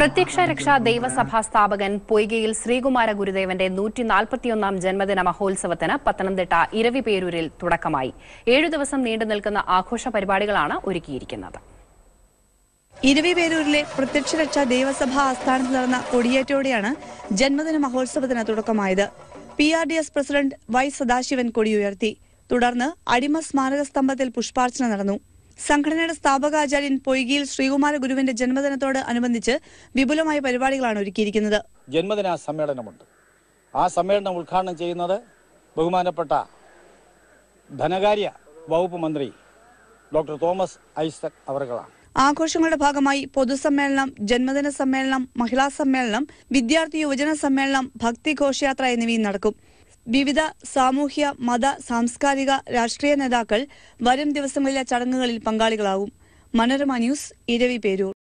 പ്രത്യക്ഷ രക്ഷാ ദൈവസഭാ സ്ഥാപകൻ പൊയ്കയിൽ ശ്രീകുമാര ഗുരുദേവന്റെ നൂറ്റി നാൽപ്പത്തിയൊന്നാം ജന്മദിന മഹോത്സവത്തിന് പത്തനംതിട്ട ഇരവിപേരൂരിൽ തുടക്കമായി. ഏഴു ദിവസം നീണ്ടു നിൽക്കുന്ന ആഘോഷ പരിപാടികളാണ് ഒരുക്കിയിരിക്കുന്നത്. ഇരവിപേരൂരിലെ പ്രത്യക്ഷ രക്ഷാ ദൈവസഭാ ആസ്ഥാനത്ത് നടന്ന കൊടിയേറ്റോടെയാണ് ജന്മദിന മഹോത്സവത്തിന് തുടക്കമായത്. P R D S president Y Sadasivan കൊടിയുയർത്തി. തുടർന്ന് അടിമ സ്മാരക സ്തംഭത്തിൽ പുഷ്പാർച്ചന നടന്നു. സംഘടനയുടെ സ്ഥാപകാചാര്യൻ പൊയ്കിയിൽ ശ്രീകുമാര ഗുരുവിന്റെ ജന്മദിനത്തോട് അനുബന്ധിച്ച് വിപുലമായ പരിപാടികളാണ് ഒരുക്കിയിരിക്കുന്നത്. ജന്മദിന സമ്മേളനമുണ്ട്. ആ സമ്മേളനം ഉദ്ഘാടനം ചെയ്യുന്നത് ബഹുമാനപ്പെട്ട ധനകാര്യ വകുപ്പ് മന്ത്രി ഡോക്ടർ തോമസ് ഐസക് അവർകളാണ് ആഘോഷങ്ങളുടെ ഭാഗമായി പൊതുസമ്മേളനം ജന്മദിന സമ്മേളനം മഹിളാ സമ്മേളനം വിദ്യാർത്ഥി യുവജന സമ്മേളനം ഭക്തി ഘോഷയാത്ര എന്നിവയും നടക്കും. വിവിധ സാമൂഹ്യ മത സാംസ്കാരിക രാഷ്ട്രീയ നേതാക്കൾ വരും ദിവസങ്ങളിലെ ചടങ്ങുകളിൽ പങ്കാളികളാവും മനോരമ ന്യൂസ് ഇരവി പേരൂർ.